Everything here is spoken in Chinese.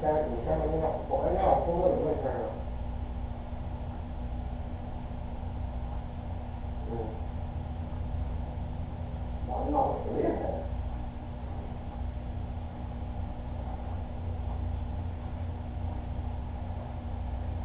先你先个月，我还要工作一个事儿吗？嗯，我闹死你。